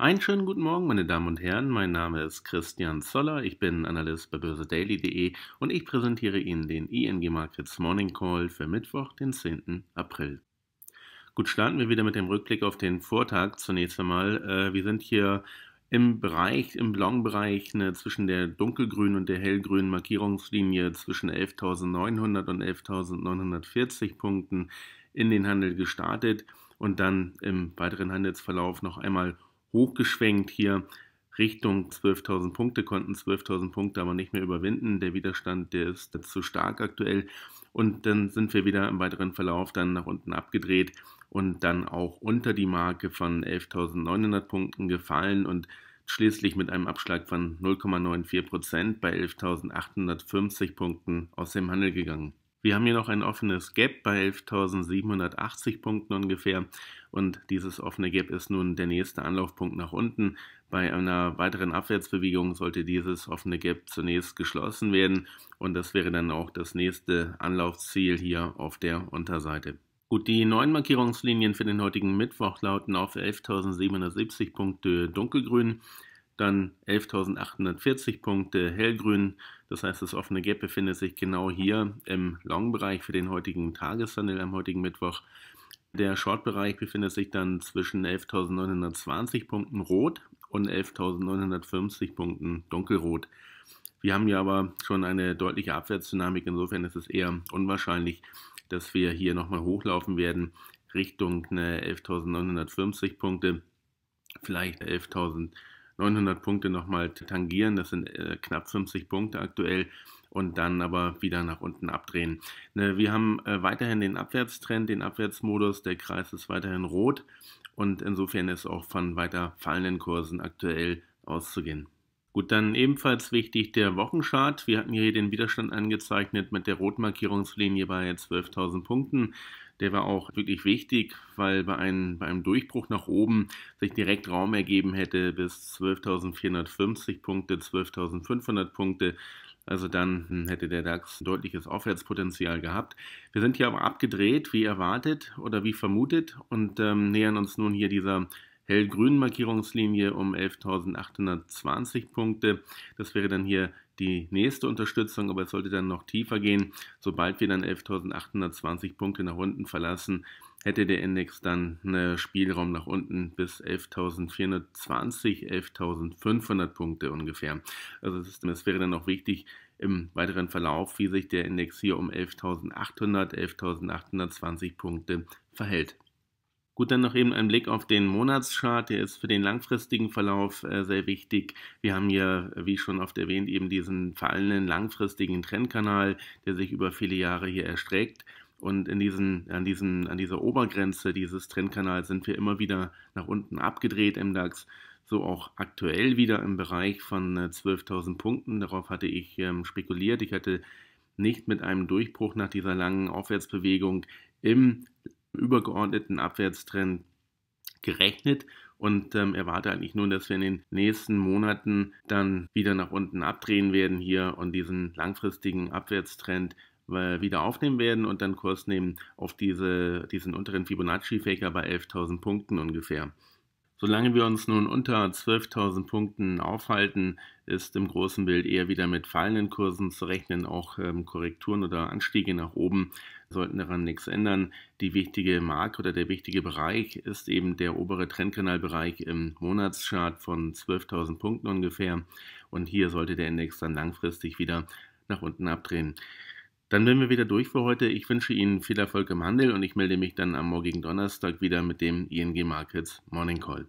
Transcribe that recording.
Einen schönen guten Morgen, meine Damen und Herren. Mein Name ist Christian Zoller. Ich bin Analyst bei börsedaily.de und ich präsentiere Ihnen den ING Markets Morning Call für Mittwoch, den 10. April. Gut, starten wir wieder mit dem Rückblick auf den Vortag. Zunächst einmal, äh, wir sind hier im Bereich, im Long-Bereich ne, zwischen der dunkelgrünen und der hellgrünen Markierungslinie zwischen 11.900 und 11.940 Punkten in den Handel gestartet und dann im weiteren Handelsverlauf noch einmal hochgeschwenkt hier Richtung 12.000 Punkte, konnten 12.000 Punkte aber nicht mehr überwinden. Der Widerstand, der ist zu stark aktuell. Und dann sind wir wieder im weiteren Verlauf dann nach unten abgedreht und dann auch unter die Marke von 11.900 Punkten gefallen und schließlich mit einem Abschlag von 0,94 Prozent bei 11.850 Punkten aus dem Handel gegangen. Wir haben hier noch ein offenes Gap bei 11.780 Punkten ungefähr und dieses offene Gap ist nun der nächste Anlaufpunkt nach unten. Bei einer weiteren Abwärtsbewegung sollte dieses offene Gap zunächst geschlossen werden und das wäre dann auch das nächste Anlaufziel hier auf der Unterseite. Gut, die neuen Markierungslinien für den heutigen Mittwoch lauten auf 11.770 Punkte dunkelgrün, dann 11.840 Punkte hellgrün. Das heißt, das offene Gap befindet sich genau hier im Long-Bereich für den heutigen Tageshandel am heutigen Mittwoch. Der Short-Bereich befindet sich dann zwischen 11.920 Punkten rot und 11.950 Punkten dunkelrot. Wir haben ja aber schon eine deutliche Abwärtsdynamik, insofern ist es eher unwahrscheinlich, dass wir hier nochmal hochlaufen werden Richtung 11.950 Punkte, vielleicht 11.000 900 Punkte nochmal tangieren. Das sind äh, knapp 50 Punkte aktuell und dann aber wieder nach unten abdrehen. Ne, wir haben äh, weiterhin den Abwärtstrend, den Abwärtsmodus. Der Kreis ist weiterhin rot und insofern ist auch von weiter fallenden Kursen aktuell auszugehen. Gut, dann ebenfalls wichtig der Wochenchart. Wir hatten hier den Widerstand angezeichnet mit der Rotmarkierungslinie bei 12.000 Punkten. Der war auch wirklich wichtig, weil bei einem, bei einem Durchbruch nach oben sich direkt Raum ergeben hätte bis 12.450 Punkte, 12.500 Punkte. Also dann hm, hätte der DAX ein deutliches Aufwärtspotenzial gehabt. Wir sind hier aber abgedreht, wie erwartet oder wie vermutet und ähm, nähern uns nun hier dieser hellgrünen Markierungslinie um 11.820 Punkte. Das wäre dann hier die nächste Unterstützung, aber es sollte dann noch tiefer gehen. Sobald wir dann 11.820 Punkte nach unten verlassen, hätte der Index dann einen Spielraum nach unten bis 11.420, 11.500 Punkte ungefähr. Also es wäre dann auch wichtig im weiteren Verlauf, wie sich der Index hier um 11.800, 11.820 Punkte verhält. Gut, dann noch eben ein Blick auf den Monatschart, der ist für den langfristigen Verlauf äh, sehr wichtig. Wir haben hier, wie schon oft erwähnt, eben diesen fallenden langfristigen Trendkanal, der sich über viele Jahre hier erstreckt. Und in diesen, an, diesen, an dieser Obergrenze dieses Trendkanals sind wir immer wieder nach unten abgedreht im DAX. So auch aktuell wieder im Bereich von 12.000 äh, Punkten. Darauf hatte ich ähm, spekuliert. Ich hatte nicht mit einem Durchbruch nach dieser langen Aufwärtsbewegung im übergeordneten Abwärtstrend gerechnet und ähm, erwarte eigentlich nur, dass wir in den nächsten Monaten dann wieder nach unten abdrehen werden hier und diesen langfristigen Abwärtstrend äh, wieder aufnehmen werden und dann Kurs nehmen auf diese, diesen unteren Fibonacci-Fächer bei 11.000 Punkten ungefähr. Solange wir uns nun unter 12.000 Punkten aufhalten, ist im großen Bild eher wieder mit fallenden Kursen zu rechnen. Auch ähm, Korrekturen oder Anstiege nach oben sollten daran nichts ändern. Die wichtige Marke oder der wichtige Bereich ist eben der obere Trendkanalbereich im Monatschart von 12.000 Punkten ungefähr. Und hier sollte der Index dann langfristig wieder nach unten abdrehen. Dann sind wir wieder durch für heute. Ich wünsche Ihnen viel Erfolg im Handel und ich melde mich dann am morgigen Donnerstag wieder mit dem ING Markets Morning Call.